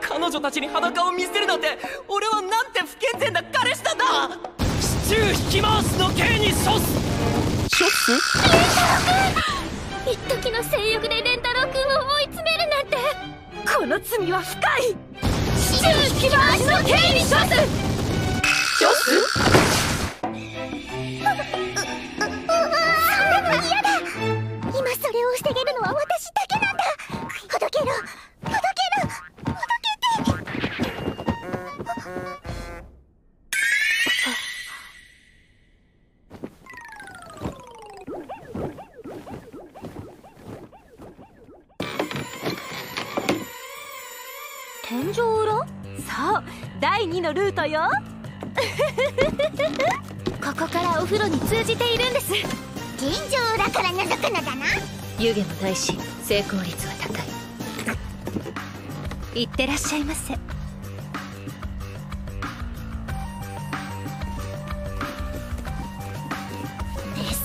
彼女たちに裸を見せるなんて俺はなんて不健全な彼氏なんだ。シチュー引き回すの刑に処す。処す？レンタロ君一時の性欲でレンタロ君を追い詰めるなんて。この罪は深い。シチュー引き回すの刑に処す。処す？けろほどけろほどけて。天井裏？そう第2のルートよ。ここからお風呂に通じているんです。天井裏から覗くのだな。湯気も大し成功率は高いいってらっしゃいませ。ネ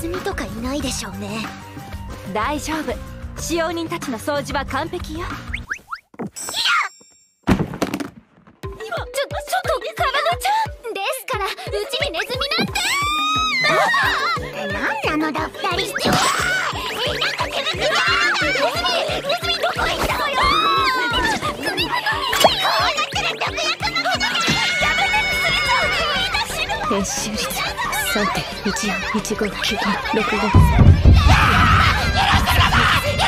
ズミとかいないでしょうね。大丈夫。使用人たちの掃除は完璧よ。いやちょちょっとカバナちゃんですからうちにネズミなんなのだ二人くれちゃ。う言い出しろ編集率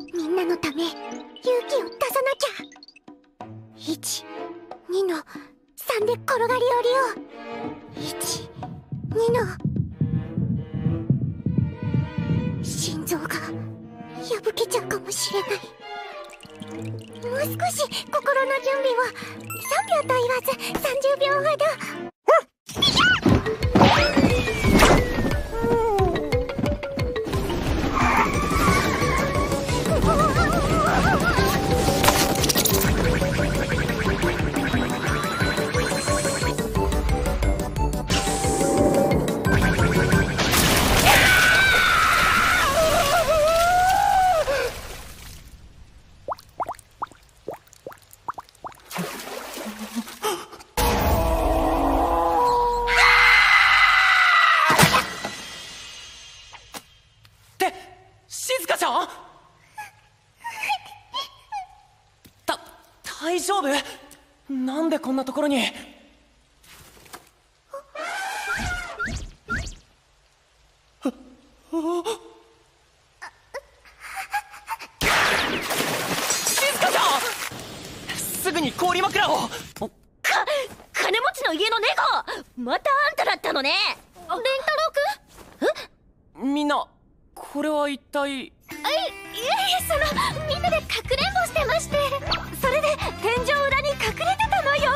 3.14159565みんなのため。勇気を出さなきゃ。12の3で転がり降りよう12の心臓が破けちゃうかもしれない。もう少し心の準備を。3秒と言わず30秒ほど。静香ちゃん？た大丈夫？なんでこんなところに？静香ちゃんすぐに氷枕をか金持ちの家の猫またあんただったのねレンタロウ君みんなこれは一体いいえそのみんなでかくれんぼしてまして。それで天井裏に隠れてたのよ。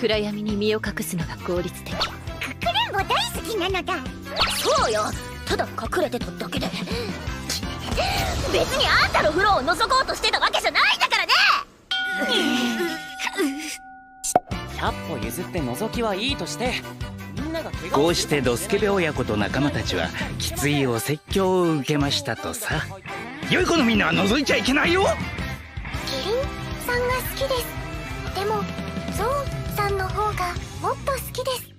暗闇に身を隠すのが効率的。かくれんぼ大好きなのだ。そうよ。ただ隠れてただけで。別にあんたの風呂を覗こうとしてたわけじゃないんだからね。100歩譲って覗きはいいとしてこうしてドスケベ親子と仲間たちはきついお説教を受けましたとさ良い子のみんなは覗いちゃいけないよ。キリンさんが好きです。でもゾウさんの方がもっと好きです。